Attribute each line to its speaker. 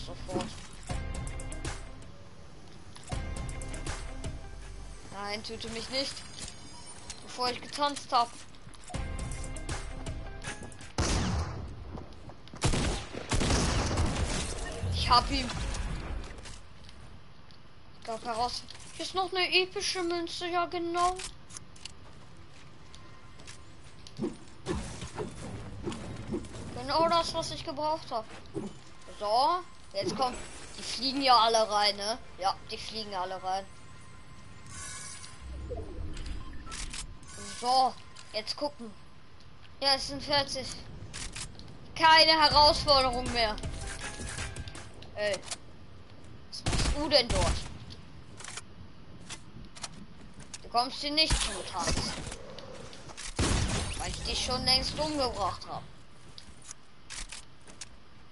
Speaker 1: sofort. Nein, töte mich nicht. Bevor ich getanzt habe. Ich hab ihn. Ich glaube heraus. Hier ist noch eine epische Münze, ja genau. Genau das, was ich gebraucht habe. So, jetzt kommt. Die fliegen ja alle rein, ne? Ja, die fliegen alle rein. So, jetzt gucken. Ja, es sind 40. Keine Herausforderung mehr. Ey. Was machst du denn dort? Du kommst hier nicht zum Tanz. Weil ich dich schon längst umgebracht habe.